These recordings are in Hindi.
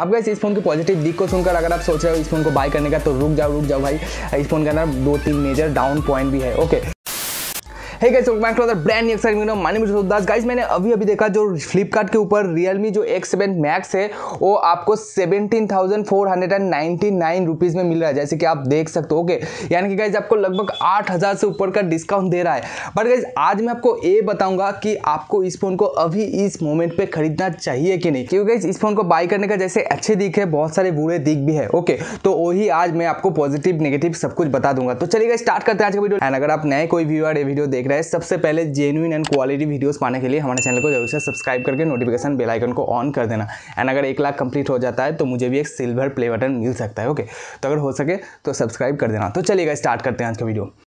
अब गैस इस फ़ोन के पॉजिटिव दिख को सुनकर अगर आप सोच रहे हो इस फ़ोन को बाय करने का तो रुक जाओ रुक जाओ भाई। इस फ़ोन के अंदर दो तीन मेजर डाउन पॉइंट भी है okay hey guys welcome back to other brand new exciting video my name is Sudas guys मैंने अभी अभी देखा जो फ्लिपकार्ट के ऊपर Realme जो X7 Max है वो आपको 17,499 रुपीस में मिल रहा है जैसे कि आप देख सकते हो ओके यानी कि गाइस आपको लगभग 8000 से ऊपर का डिस्काउंट दे रहा है। बट गाइस आज मैं आपको ये बताऊँगा कि आपको इस फ़ोन को अभी इस मोमेंट पे खरीदना चाहिए कि नहीं। क्योंकि गाइस इस फ़ोन को बाय करने का जैसे अच्छे दिख है बहुत सारे बुरे दिख भी है ओके तो वही आज मैं आपको पॉजिटिव नेगेटिव सब कुछ बता दूँगा। तो चलिए स्टार्ट करते हैं आज का वीडियो एंड अगर आप नए कोई व्यूअर ये वीडियो देख रहे हैं, सबसे पहले जेन्यून एंड क्वालिटी वीडियोस पाने के लिए हमारे चैनल को ज़रूर से सब्सक्राइब करके नोटिफिकेशन बेल आइकन को ऑन कर देना। एंड अगर एक लाख कंप्लीट हो जाता है तो मुझे भी एक सिल्वर प्ले बटन मिल सकता है ओके तो अगर हो सके तो सब्सक्राइब कर देना। तो चलिएगा स्टार्ट करते हैं आज का वीडियो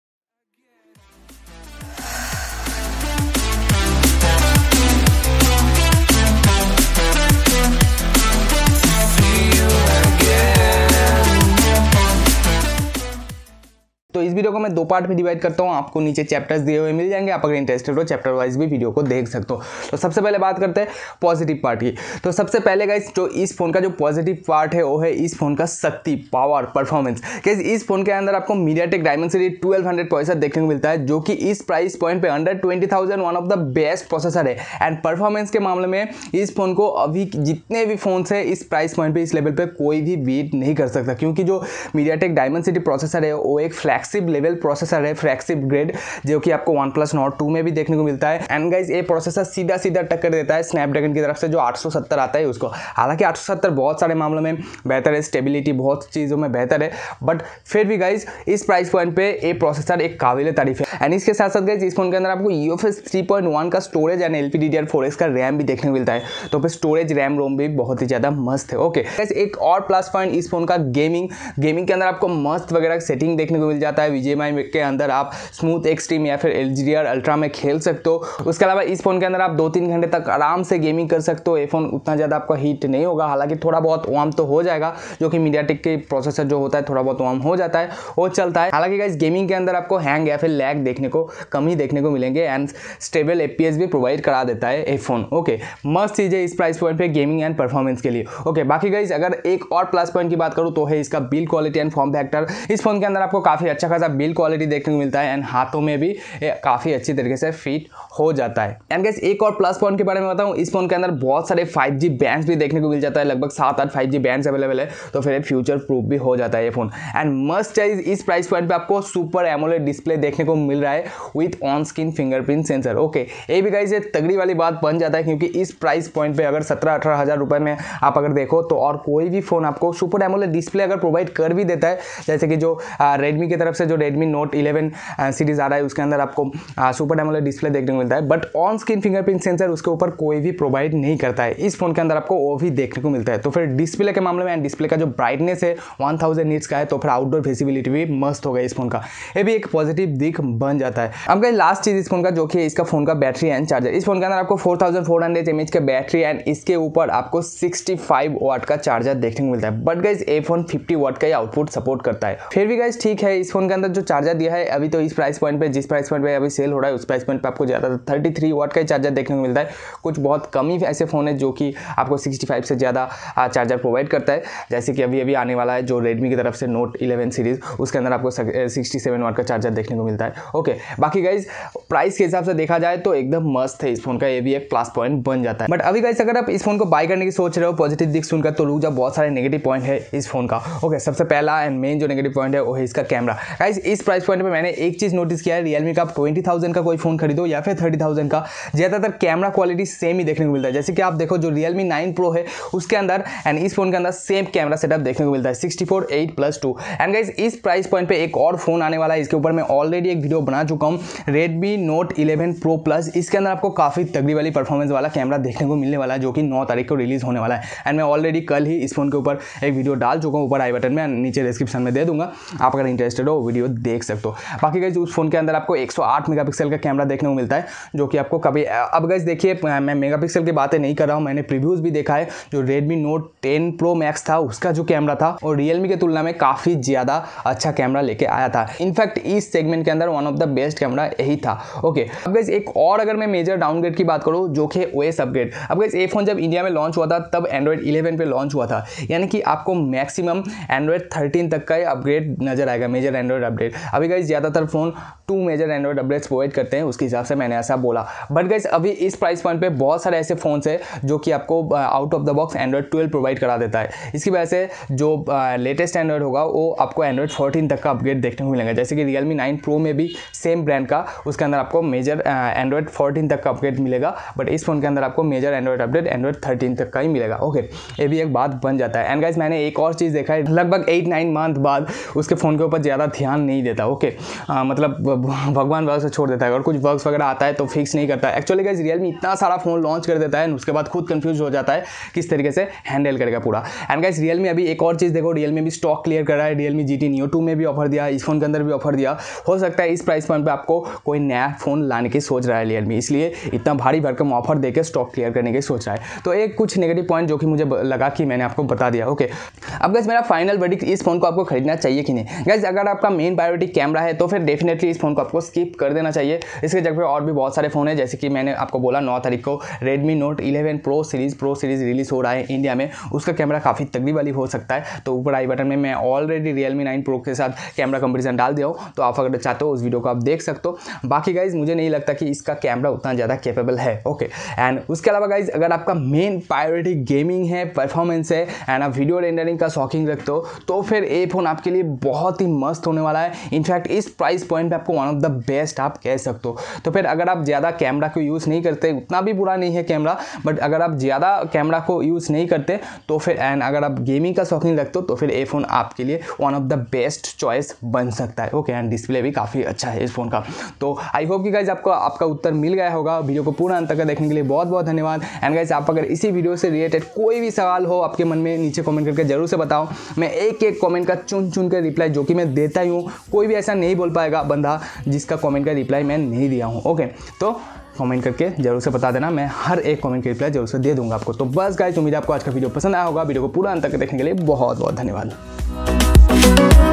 इस वीडियो को मैं दो पार्ट में डिवाइड करता हूँ। आपको नीचे चैप्टर्स दिए हुए मिल जाएँगे। आप अगर इंटरेस्टेड हो चैप्टर वाइज भी वीडियो को देख सकते हो। तो सबसे पहले बात करते हैं पॉजिटिव पार्ट की। तो सबसे पहले गाइस जो इस फ़ोन का जो पॉजिटिव पार्ट है, वो है इस फ़ोन का शक्ति पावर परफॉर्मेंस कैसे इस फ़ोन के अंदर आपको MediaTek diamond series twelve hundred processor देखने को मिलता है, जो कि इस प्राइस पॉइंट पे under twenty one of the best processor है। एंड परफॉर्मेंस के मामले में इस फ़ोन को अभी जितने भी फ़ोन है, इस प्राइस पॉइंट पे, इस लेवल पे कोई भी बीट नहीं कर सकता। क्योंकि जो MediaTek diamond city processor है, वो एक फ्लैगशिप लेवल प्रोसेसर है फ्लैगशिप ग्रेड जो कि आपको वन प्लस नॉट टू में भी देखने को मिलता है। एंड गाइज़ ये प्रोसेसर सीधा सीधा टक्कर देता है स्नैपड्रैगन की तरफ़ से, जो 870 आता है उसको। हालाँकि 870 बहुत सारे मामलों में बेहतर है स्टेबिलिटी बहुत चीज़ों में बेहतर है। बट फिर भी गाइज़ इस प्राइस पॉइंट पे ये प्रोसेसर एक काबिल तारीफ़ है। एंड इसके साथ साथ गाइज़ इस फ़ोन के अंदर आपको यू एफ़ का स्टोरेज एंड एल पी का रैम भी देखने को मिलता है। तो फिर स्टोरेज रैम रोम भी बहुत ही ज़्यादा मस्त है। ओके गाइज़ एक और प्लस पॉइंट इस फ़ोन का गेमिंग गेमिंग के अंदर आपको मस्त वगैरह सेटिंग देखने को मिल जाता है। विजय के अंदर आप स्मूथ एक्सट्रीम या फिर एल अल्ट्रा में खेल सकते हो। उसके अलावा इस फ़ोन के अंदर आप दो तीन घंटे तक आराम से गेमिंग कर सकते हो। ये फ़ोन उतना ज़्यादा आपका हीट नहीं होगा। हालाँकि थोड़ा बहुत वार्म तो हो जाएगा, जो कि मीडिया के प्रोसेसर जो होता है, थोड़ा बहुत वार्म हो जाता है वो चलता है। हालाँकि गाइस गेमिंग के अंदर आपको हैंग या फिर लैग देखने को, कम ही देखने को मिलेंगे एंड स्टेबल ए भी प्रोवाइड करा देता है ये फ़ोन ओके मस्त चीज़ है इस प्राइस पॉइंट पर गेमिंग एंड परफॉर्मेंस के लिए ओके बाकी गाइज़ अगर एक और प्लस पॉइंट की बात करूँ तो है इसका build quality and form factor इस फ़ोन के अंदर आपको काफ़ी अच्छा खासा बिल क्वालिटी देखने को मिलता है एंड हाथों में भी काफ़ी अच्छी तरीके से फिट हो जाता है। एंड गैस एक और प्लस पॉइंट के बारे में बताऊँ, इस फ़ोन के अंदर बहुत सारे फाइव जी भी देखने को मिल जाता है। लगभग सात आठ फाइव जी अवेलेबल है तो फिर फ्यूचर प्रूफ भी हो जाता है ये फ़ोन एंड मस्ट चाइज इस प्राइस पॉइंट पे आपको सुपर एमोलेड डिस्प्ले देखने को मिल रहा है with on screen fingerprint sensor okay ये भी गाइज़ ये तगड़ी वाली बात बन जाता है क्योंकि इस प्राइस पॉइंट पे अगर सत्रह अठारह हज़ार रुपये में आप अगर देखो तो और कोई भी फ़ोन आपको सुपर एमोलेड डिस्प्ले अगर प्रोवाइड कर भी देता है, जैसे कि जो रेडमी की तरफ़ से जो रेडमी नोट इलेवन सीरीज़ आ रहा है, उसके अंदर आपको सुपर एमोलेड डिस्प्ले देखने को मिलता है but on screen fingerprint sensor उसके ऊपर कोई भी प्रोवाइड नहीं करता है। इस फ़ोन के अंदर आपको वो भी देखने को मिलता है। तो फिर डिस्प्ले के मामले में डिस्प्ले का जो ब्राइटनेस है वन थाउज़ेंड नीट्स का है तो फिर आउटडोर विजिबिलिटी भी मस्त होगा इस फ़ोन का। ये भी एक पॉजिटिव दिख बन जाता है। अब गई लास्ट चीज़ इस फ़ोन का, जो कि इसका फ़ोन का बैटरी एंड चार्जर इस फ़ोन के अंदर आपको फोर थाउज़ेंड फोर का बैटरी एंड इसके ऊपर आपको सिक्सटी फाइव का चार्जर देखने को मिलता है। बट गाइज़ ए फ़ोन फिफ्टी वाट का ही आउटपुट सपोर्ट करता है। फिर भी गाइज़ ठीक है, इस फ़ोन के अंदर जो चार्जर दिया है, अभी तो इस प्राइस पॉइंट पे, जिस प्राइस पॉइंट पे अभी सेल हो रहा है, उस प्राइस पॉइंट पे आपको ज़्यादा थर्टी थ्री वाट का ही चार्जर देखने को मिलता है। कुछ बहुत कम ही ऐसे फ़ोन है जो कि आपको सिक्सटी फाइव से ज़्यादा चार्जर प्रोवाइड करता है। जैसे कि अभी अभी आने वाला है जो रेडमी की तरफ़ से नोट इलेवन सीरीज़ उसके अंदर आपको सिक्सटी सेवन वाट का चार्जर देखने को मिलता है। ओके बाकी गाइज़ प्राइस के हिसाब से देखा जाए तो एकदम मस्त है इस फ़ोन का, ये भी एक प्लस पॉइंट बन जाता है। बट अभी गाइज़ अगर आप इस फ़ोन को बाय करने की सोच रहे हो पॉजिटिव दिख सुनकर तो रुक जाओ बहुत सारे नेगेटिव पॉइंट है इस फ़ोन का। ओके सबसे पहला एंड मेन जो नेगेटिव पॉइंट है, वो है इसका कैमरा गाइज़ इस प्राइस पॉइंट पर मैंने एक चीज़ नोटिस किया है रियलमी का ट्वेंटी थाउज़ेंड का कोई फ़ोन खरीदो या फिर थर्टी थाउज़ेंड का। ज़्यादातर कैमरा क्वालिटी सेम ही देखने को मिलता है। जैसे कि आप देखो, जो रियलमी नाइन प्रो है, उसके अंदर एंड इस फ़ोन के अंदर सेम कैमरा सेटअप देखने को मिलता है sixty four eight plus two and guys इस प्राइस पॉइंट पे एक और फ़ोन आने वाला है, इसके ऊपर मैं ऑलरेडी एक वीडियो बना चुका हूँ Redmi Note eleven pro plus इसके अंदर आपको काफ़ी तगड़ी वाली परफॉर्मेंस वाला कैमरा देखने को मिलने वाला है, जो कि नौ तारीख को रिलीज़ होने वाला है। एंड मैं ऑलरेडी कल ही इस फ़ोन के ऊपर एक वीडियो डाल चुका हूँ, ऊपर आई बटन में नीचे डिस्क्रिप्शन में दे दूँगा। आप अगर इंटरेस्टेड हो वीडियो देख सकते हो। बाकी गाइज़ उस फ़ोन के अंदर आपको 108 मेगापिक्सल का कैमरा देखने को मिलता है, जो कि आपको कभी अब गाइज़ देखिए, मैं मेगापिक्सल की बातें नहीं कर रहा हूँ, मैंने प्रीव्यूज़ भी देखा है, जो Redmi Note ten pro max था, उसका जो कैमरा था, और रियलमी की तुलना में काफ़ी ज़्यादा अच्छा कैमरा लेके आया था। इनफैक्ट इस सेगमेंट के अंदर one of the best camera यही था। ओके अब गाइज़ एक और अगर मैं मेजर डाउनग्रेड की बात करूँ, जो कि ओएस अपग्रेड अब गाइज़ ए फ़ोन जब इंडिया में लॉन्च हुआ था, तब एंड्रॉइड इलेवन पर लॉन्च हुआ था। यानी कि आपको मैक्सिमम एंड्रॉइड थर्टीन तक का अपग्रेड नज़र आएगा मेजर अपडेट अभी गाइज़ ज़्यादातर phone two major Android updates provide करते हैं, उसके हिसाब से मैंने ऐसा बोला। बट गाइज़ अभी इस प्राइस पॉइंट पे बहुत सारे ऐसे फोन्स है, जो कि आपको out of the box Android twelve provide करा देता है। इसकी वजह से जो लेटेस्ट एंड्रॉइड होगा, वो आपको एंड्रॉइड फोर्टीन तक का अपग्रेड देखने को मिलेगा। जैसे कि रियलमी नाइन प्रो में भी सेम ब्रांड का, उसके अंदर आपको मेजर एंड्रॉइड फोर्टीन तक का अपग्रेड मिलेगा। बट इस फ़ोन के अंदर आपको major Android update Android thirteen तक का ही मिलेगा। ओके ये भी एक बात बन जाता है। एंड गाइज़ मैंने एक और चीज़ देखा है, लगभग एट नाइन मंथ बाद उसके फ़ोन के ऊपर ज़्यादा ध्यान नहीं देता। ओके मतलब भगवान वर्क से छोड़ देता है। अगर कुछ वर्क्स वगैरह आता है तो फिक्स नहीं करता। है एक्चुअली गाइज़ रियलमी इतना सारा फ़ोन लॉन्च कर देता है उसके बाद खुद कंफ्यूज हो जाता है किस तरीके से हैंडल करेगा पूरा। एंड गाइज़ रियलमी अभी एक और चीज़ देखो रियलमी भी स्टॉक क्लियर कर रहा है। Realme G T Neo two में भी ऑफ़र दिया, इस फ़ोन के अंदर भी ऑफ़र दिया। हो सकता है इस प्राइस पॉइंट पर आपको कोई नया फ़ोन लाने की सोच रहा है रियलमी इसलिए इतना भारी भरकम ऑफ़र देकर स्टॉक क्लियर करने की सोच रहा है। तो एक कुछ नेगेटिव पॉइंट जो कि मुझे लगा कि मैंने आपको बता दिया। ओके अब गैस मेरा फाइनल वर्डिक इस फ़ोन को आपको खरीदना चाहिए कि नहीं? गैस अगर आपका मेन बायोटिक कैमरा है तो फिर डेफिनेटली इस को आपको स्किप कर देना चाहिए। इसके जगह पर और भी बहुत सारे फ़ोन है, जैसे कि मैंने आपको बोला, नौ तारीख को Redmi Note eleven pro series pro series release हो रहा है इंडिया में। उसका कैमरा काफ़ी तगड़ी वाली हो सकता है। तो ऊपर आई बटन में मैं ऑलरेडी रियलमी नाइन प्रो के साथ कैमरा कंपेरिजन डाल दिया हूँ। तो आप अगर चाहते हो, उस वीडियो को आप देख सकते हो। बाकी गाइज़ मुझे नहीं लगता कि इसका कैमरा उतना ज़्यादा कैपेबल है। ओके एंड उसके अलावा गाइज़ अगर आपका मेन प्रायोरिटी गेमिंग है परफॉर्मेंस है एंड आप वीडियो रेंडरिंग का शॉकिंग रखते हो तो फिर ए फ़ोन आपके लिए बहुत ही मस्त होने वाला है। इनफैक्ट इस प्राइस पॉइंट पे आपको वन ऑफ़ द बेस्ट आप कह सकते हो। तो फिर अगर आप ज़्यादा कैमरा को यूज़ नहीं करते, उतना भी बुरा नहीं है कैमरा बट अगर आप ज़्यादा कैमरा को यूज़ नहीं करते तो फिर एंड अगर आप गेमिंग का शौकीन रखते हो तो फिर ए फ़ोन आपके लिए one of the best choice बन सकता है। ओके एंड डिस्प्ले भी काफ़ी अच्छा है इस फ़ोन का। तो आई होप कि गाइज़ आपको, आपका उत्तर मिल गया होगा। वीडियो को पूरा अंत तक देखने के लिए बहुत बहुत धन्यवाद। एंड गाइज़ आप अगर इसी वीडियो से रिलेटेड कोई भी सवाल हो, आपके मन में नीचे कमेंट करके ज़रूर से बताओ। मैं एक एक कमेंट का चुन चुन कर रिप्लाई जो कि मैं देता ही हूँ। कोई भी ऐसा नहीं बोल पाएगा बंदा। जिसका कमेंट का रिप्लाई मैं नहीं दिया हूँ ओके तो कमेंट करके ज़रूर से बता देना, मैं हर एक कमेंट की रिप्लाई ज़रूर से दे दूँगा आपको। तो बस गाइज़ उम्मीद आपको आज का वीडियो पसंद आया होगा। वीडियो को पूरा अंत तक देखने के लिए बहुत बहुत धन्यवाद।